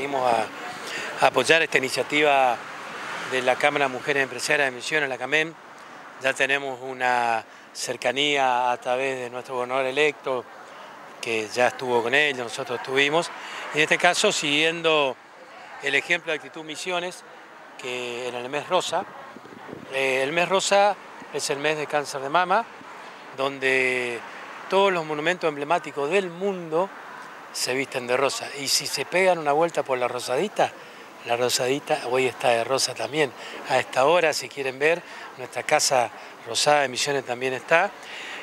Venimos a, a apoyar esta iniciativa de la Cámara Mujeres Empresarias de Misiones, la CAMEM. Ya tenemos una cercanía a través de nuestro gobernador electo, que ya estuvo con ellos, nosotros estuvimos. En este caso, siguiendo el ejemplo de Actitud Misiones, que en el mes rosa, eh, el mes rosa es el mes de cáncer de mama, donde todos los monumentos emblemáticos del mundo se visten de rosa. Y si se pegan una vuelta por la rosadita, la rosadita hoy está de rosa también. A esta hora, si quieren ver, nuestra casa rosada de Misiones también está.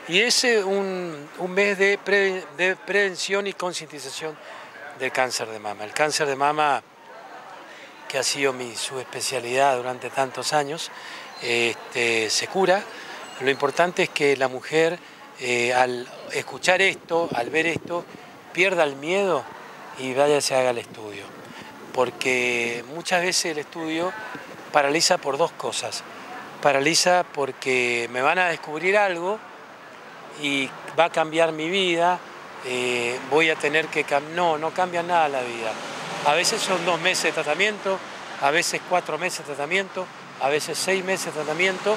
Y es un, un mes de, de prevención y concientización del cáncer de mama. El cáncer de mama, que ha sido mi subespecialidad durante tantos años, este, se cura. Lo importante es que la mujer, eh, al escuchar esto, al ver esto, pierda el miedo y vaya se haga el estudio. Porque muchas veces el estudio paraliza por dos cosas. Paraliza porque me van a descubrir algo y va a cambiar mi vida, eh, voy a tener que. No, no cambia nada la vida. A veces son dos meses de tratamiento, a veces cuatro meses de tratamiento, a veces seis meses de tratamiento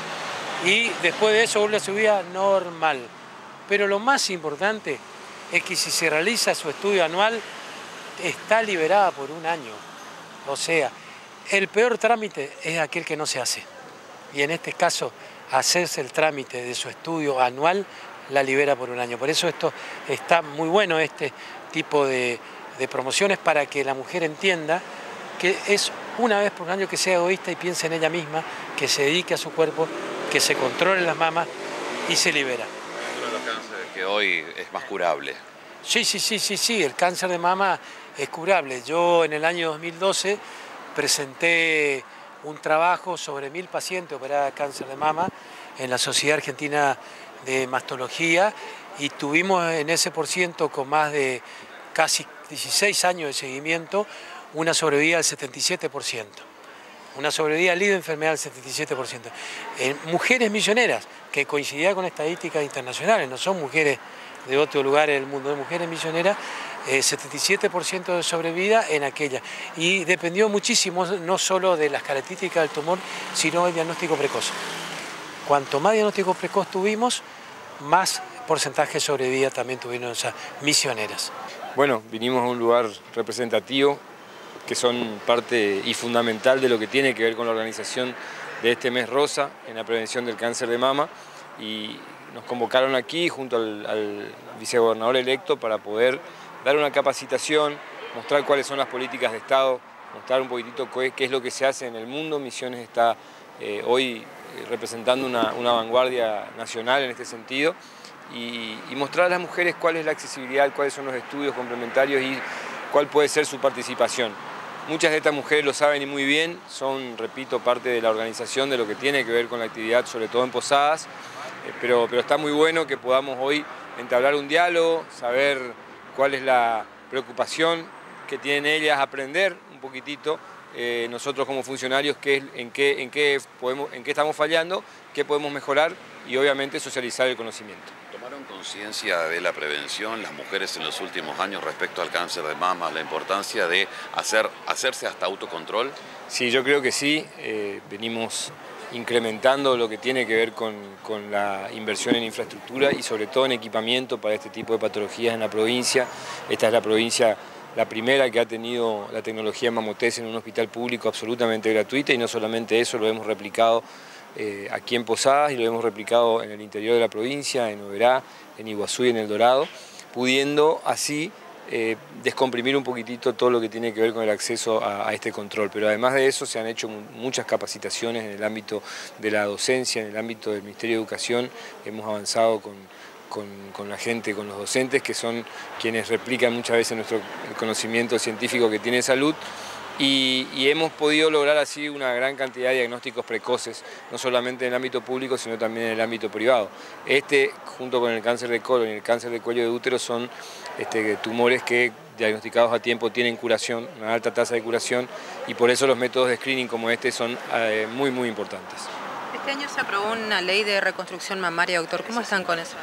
y después de eso vuelve a su vida normal. Pero lo más importante es que si se realiza su estudio anual, está liberada por un año. O sea, el peor trámite es aquel que no se hace. Y en este caso, hacerse el trámite de su estudio anual la libera por un año. Por eso esto está muy bueno, este tipo de, de promociones, para que la mujer entienda que es una vez por año que sea egoísta y piense en ella misma, que se dedique a su cuerpo, que se controle las mamas y se libera. Uno de los cánceres que hoy es más curable. Sí, sí, sí, sí, sí, el cáncer de mama es curable. Yo en el año 2012 presenté un trabajo sobre mil pacientes operados de cáncer de mama en la Sociedad Argentina de Mastología y tuvimos en ese por ciento con más de casi 16 años de seguimiento una sobrevida del 77%. Una sobrevida libre de enfermedad del 77%. En mujeres misioneras, que coincidía con estadísticas internacionales, no son mujeres de otros lugares del mundo, de mujeres misioneras, 77% eh, de sobrevida en aquella. Y dependió muchísimo no solo de las características del tumor, sino del diagnóstico precoz. Cuanto más diagnóstico precoz tuvimos, más porcentaje de sobrevida también tuvieron esas misioneras. Bueno, vinimos a un lugar representativo que son parte y fundamental de lo que tiene que ver con la organización de este mes rosa en la prevención del cáncer de mama y nos convocaron aquí junto al, vicegobernador electo para poder dar una capacitación, mostrar cuáles son las políticas de Estado, mostrar un poquitito qué, es lo que se hace en el mundo. Misiones está eh, hoy eh, representando una, vanguardia nacional en este sentido y, y, mostrar a las mujeres cuál es la accesibilidad, cuáles son los estudios complementarios y cuál puede ser su participación. Muchas de estas mujeres lo saben y muy bien, son, repito, parte de la organización de lo que tiene que ver con la actividad, sobre todo en posadas, eh, pero, pero está muy bueno que podamos hoy entablar un diálogo, saber cuál es la preocupación que tienen ellas, aprender un poquitito eh, nosotros como funcionarios qué, en, qué, en, qué podemos, en qué estamos fallando, qué podemos mejorar y obviamente socializar el conocimiento. ¿Tomaron conciencia de la prevención las mujeres en los últimos años respecto al cáncer de mama, la importancia de hacer, hacerse hasta autocontrol? Sí, yo creo que sí. Eh, venimos incrementando lo que tiene que ver con, con, la inversión en infraestructura y sobre todo en equipamiento para este tipo de patologías en la provincia. Esta es la provincia la primera que ha tenido la tecnología Mamotés en un hospital público absolutamente gratuita y no solamente eso, lo hemos replicado eh, aquí en Posadas y lo hemos replicado en el interior de la provincia, en Oberá, en Iguazú y en El Dorado, pudiendo así eh, descomprimir un poquitito todo lo que tiene que ver con el acceso a, este control. Pero además de eso se han hecho muchas capacitaciones en el ámbito de la docencia, en el ámbito del Ministerio de Educación, hemos avanzado con con, la gente, con los docentes, que son quienes replican muchas veces nuestro conocimiento científico que tiene salud. Y, hemos podido lograr así una gran cantidad de diagnósticos precoces, no solamente en el ámbito público, sino también en el ámbito privado. Este, junto con el cáncer de colon y el cáncer de cuello de útero, son este, tumores que diagnosticados a tiempo tienen curación, una alta tasa de curación, y por eso los métodos de screening como este son eh, muy, muy importantes. Este año se aprobó una ley de reconstrucción mamaria, doctor. ¿Cómo están con eso?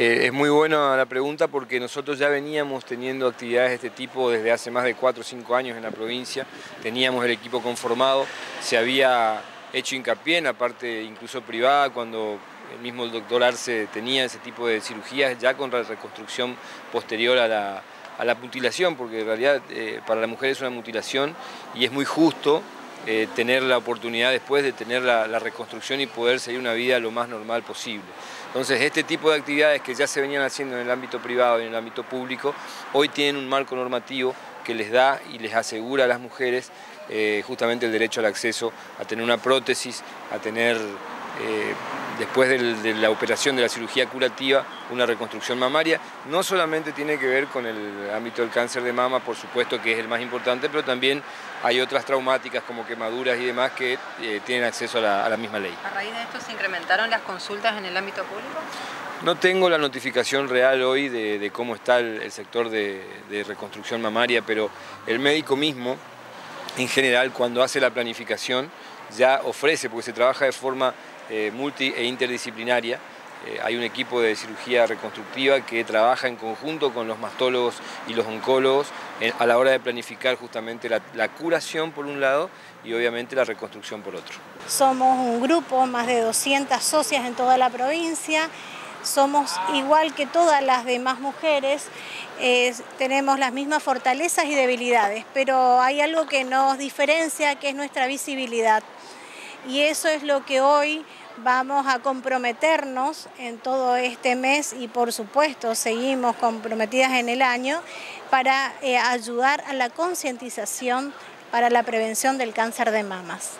Eh, es muy buena la pregunta porque nosotros ya veníamos teniendo actividades de este tipo desde hace más de 4 o 5 años en la provincia. Teníamos el equipo conformado, se había hecho hincapié en la parte incluso privada cuando el mismo doctor Arce tenía ese tipo de cirugías ya con la reconstrucción posterior a la, mutilación, porque en realidad eh, para la mujer es una mutilación y es muy justo eh, tener la oportunidad después de tener la, la, reconstrucción y poder seguir una vida lo más normal posible. Entonces este tipo de actividades que ya se venían haciendo en el ámbito privado y en el ámbito público, hoy tienen un marco normativo que les da y les asegura a las mujeres eh, justamente el derecho al acceso a tener una prótesis, a tener, eh, después de la operación de la cirugía curativa, una reconstrucción mamaria. No solamente tiene que ver con el ámbito del cáncer de mama, por supuesto que es el más importante, pero también hay otras traumáticas como quemaduras y demás que eh, tienen acceso a la, misma ley. ¿A raíz de esto se incrementaron las consultas en el ámbito público? No tengo la notificación real hoy de, cómo está el, sector de, de reconstrucción mamaria, pero el médico mismo en general cuando hace la planificación ya ofrece, porque se trabaja de forma eh, multi e interdisciplinaria, eh, hay un equipo de cirugía reconstructiva que trabaja en conjunto con los mastólogos y los oncólogos a la hora de planificar justamente la, curación por un lado y obviamente la reconstrucción por otro. Somos un grupo, más de 200 socias en toda la provincia, somos igual que todas las demás mujeres, tenemos las mismas fortalezas y debilidades, pero hay algo que nos diferencia, que es nuestra visibilidad. Y eso es lo que hoy vamos a comprometernos en todo este mes y por supuesto seguimos comprometidas en el año para eh, ayudar a la concientización para la prevención del cáncer de mamas.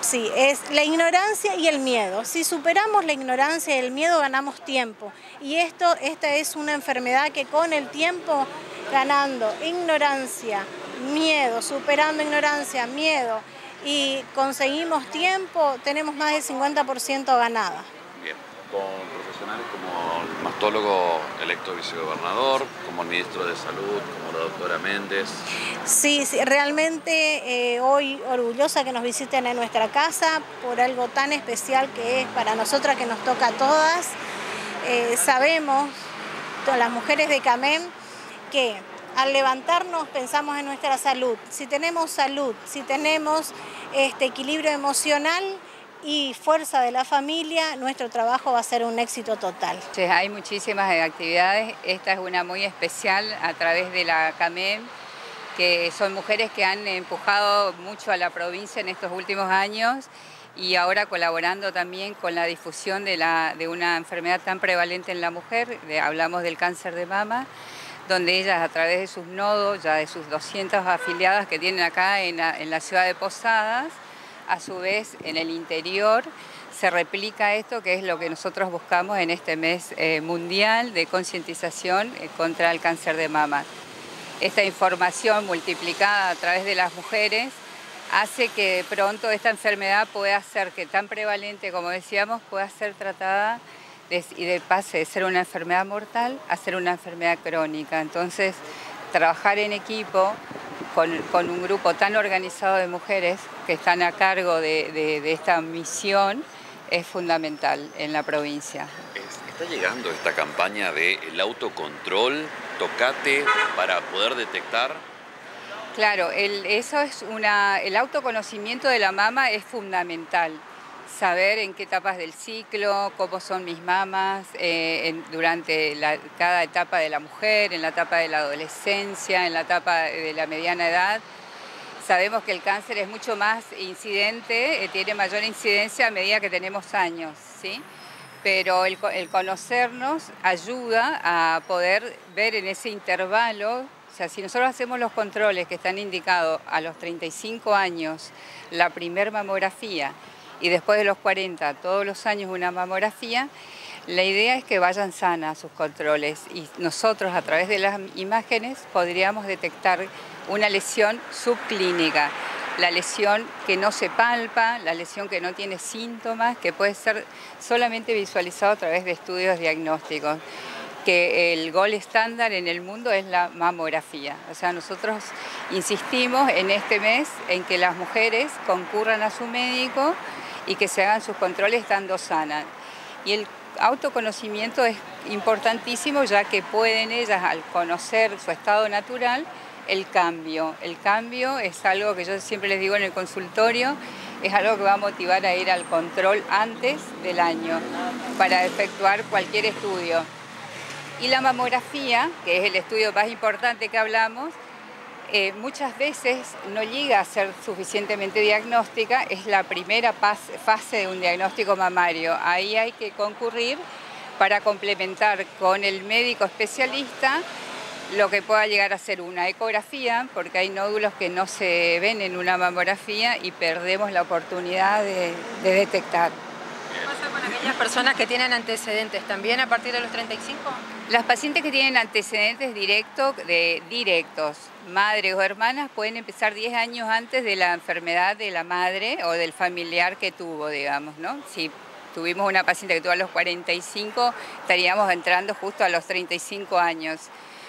Sí, es la ignorancia y el miedo. Si superamos la ignorancia y el miedo ganamos tiempo. Y esto, esta es una enfermedad que con el tiempo ganando ignorancia, miedo, superando ignorancia, miedo y conseguimos tiempo, tenemos más del 50% ganada. Bien, con profesionales como el mastólogo electo vicegobernador, como el ministro de Salud, como la doctora Méndez. Sí, sí realmente eh, hoy orgullosa que nos visiten en nuestra casa por algo tan especial que es para nosotras que nos toca a todas. Eh, sabemos, todas las mujeres de CAMEM, que al levantarnos pensamos en nuestra salud. Si tenemos salud, si tenemos este equilibrio emocional y fuerza de la familia, nuestro trabajo va a ser un éxito total. hay muchísimas actividades, esta es una muy especial a través de la CAMEM, que son mujeres que han empujado mucho a la provincia en estos últimos años y ahora colaborando también con la difusión de, la, de una enfermedad tan prevalente en la mujer, hablamos del cáncer de mama, donde ellas a través de sus nodos, ya de sus 200 afiliadas que tienen acá en la, ciudad de Posadas, a su vez en el interior se replica esto que es lo que nosotros buscamos en este mes eh, mundial de concientización eh, contra el cáncer de mama. Esta información multiplicada a través de las mujeres hace que pronto esta enfermedad pueda ser, que tan prevalente como decíamos, pueda ser tratada y de pase de ser una enfermedad mortal a ser una enfermedad crónica. Entonces, trabajar en equipo con, un grupo tan organizado de mujeres que están a cargo de, esta misión es fundamental en la provincia. ¿Está llegando esta campaña de el autocontrol, tocate para poder detectar? Claro, eso es una, el autoconocimiento de la mama es fundamental saber en qué etapas del ciclo, cómo son mis mamas eh, durante cada etapa de la mujer, en la etapa de la adolescencia, en la etapa de la mediana edad. Sabemos que el cáncer es mucho más incidente, eh, tiene mayor incidencia a medida que tenemos años, ¿sí? pero el, el conocernos ayuda a poder ver en ese intervalo o sea, si nosotros hacemos los controles que están indicados a los 35 años, la primer mamografía y después de los 40 todos los años una mamografía, la idea es que vayan sanas sus controles y nosotros a través de las imágenes podríamos detectar una lesión subclínica, la lesión que no se palpa, la lesión que no tiene síntomas, que puede ser solamente visualizado a través de estudios diagnósticos que el gol estándar en el mundo es la mamografía. O sea, nosotros insistimos en este mes en que las mujeres concurran a su médico y que se hagan sus controles estando sanas. Y el autoconocimiento es importantísimo ya que pueden ellas al conocer su estado natural el cambio. El cambio es algo que yo siempre les digo en el consultorio, es algo que va a motivar a ir al control antes del año para efectuar cualquier estudio. Y la mamografía, que es el estudio más importante que hablamos, eh, muchas veces no llega a ser suficientemente diagnóstica, es la primera fase de un diagnóstico mamario. Ahí hay que concurrir para complementar con el médico especialista lo que pueda llegar a ser una ecografía, porque hay nódulos que no se ven en una mamografía y perdemos la oportunidad de, detectar. ¿Qué pasa con aquellas personas que tienen antecedentes también a partir de los 35? Las pacientes que tienen antecedentes directos, directos, madres o hermanas, pueden empezar 10 años antes de la enfermedad de la madre o del familiar que tuvo, digamos, ¿no? Si tuvimos una paciente que tuvo a los 45, estaríamos entrando justo a los 35 años.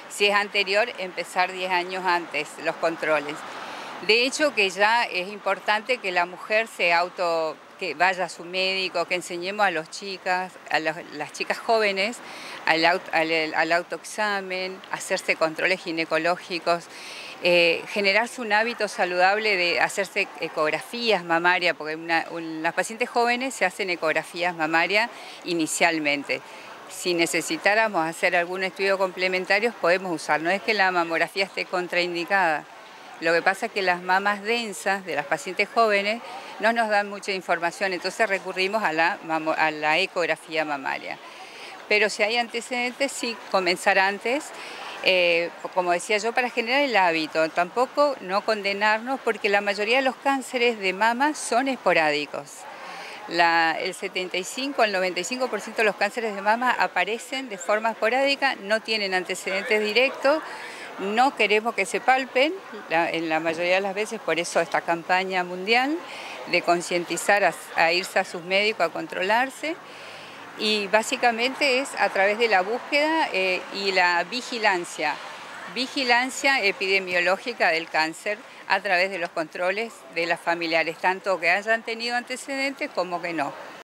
Si es anterior, empezar 10 años antes los controles. De hecho, que ya es importante que la mujer se auto que vaya a su médico, que enseñemos a los chicas, a las chicas jóvenes al, al, autoexamen, hacerse controles ginecológicos, eh, generarse un hábito saludable de hacerse ecografías mamarias, porque las pacientes jóvenes se hacen ecografías mamarias inicialmente. Si necesitáramos hacer algún estudio complementario, podemos usar. No es que la mamografía esté contraindicada. Lo que pasa es que las mamas densas de las pacientes jóvenes no nos dan mucha información, entonces recurrimos a la, ecografía mamaria. Pero si hay antecedentes, sí, comenzar antes. Eh, como decía yo, para generar el hábito, tampoco no condenarnos porque la mayoría de los cánceres de mama son esporádicos. el 75 al 95% de los cánceres de mama aparecen de forma esporádica, no tienen antecedentes directos, no queremos que se palpen, en la mayoría de las veces, por eso esta campaña mundial de concientizar a, irse a sus médicos a controlarse y básicamente es a través de la búsqueda eh, y la vigilancia, vigilancia epidemiológica del cáncer a través de los controles de las familiares, tanto que hayan tenido antecedentes como que no.